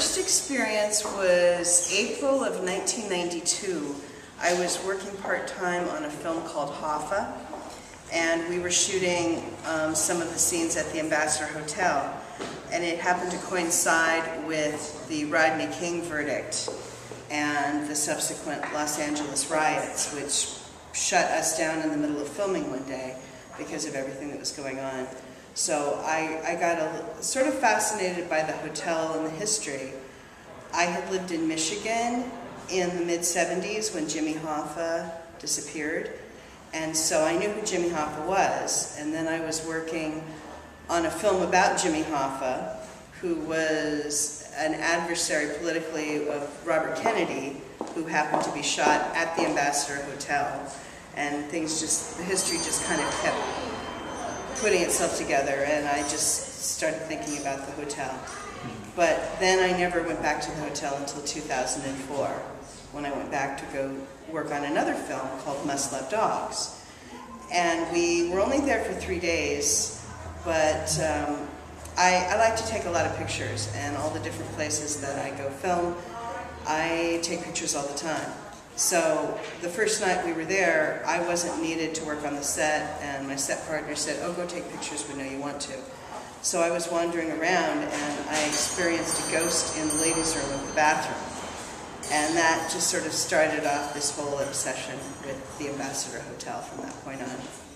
first experience was April of 1992. I was working part-time on a film called Hoffa, and we were shooting um, some of the scenes at the Ambassador Hotel. And it happened to coincide with the Rodney King verdict and the subsequent Los Angeles riots, which shut us down in the middle of filming one day because of everything that was going on. So I, I got a, sort of fascinated by the hotel and the history. I had lived in Michigan in the mid-70s when Jimmy Hoffa disappeared. And so I knew who Jimmy Hoffa was. And then I was working on a film about Jimmy Hoffa, who was an adversary politically of Robert Kennedy, who happened to be shot at the Ambassador Hotel. And things just, the history just kind of kept putting itself together, and I just started thinking about the hotel. But then I never went back to the hotel until 2004, when I went back to go work on another film called Must Love Dogs. And we were only there for three days, but um, I, I like to take a lot of pictures, and all the different places that I go film, I take pictures all the time. So the first night we were there, I wasn't needed to work on the set, and my set partner said, oh, go take pictures, we know you want to. So I was wandering around, and I experienced a ghost in the ladies' room of the bathroom. And that just sort of started off this whole obsession with the Ambassador Hotel from that point on.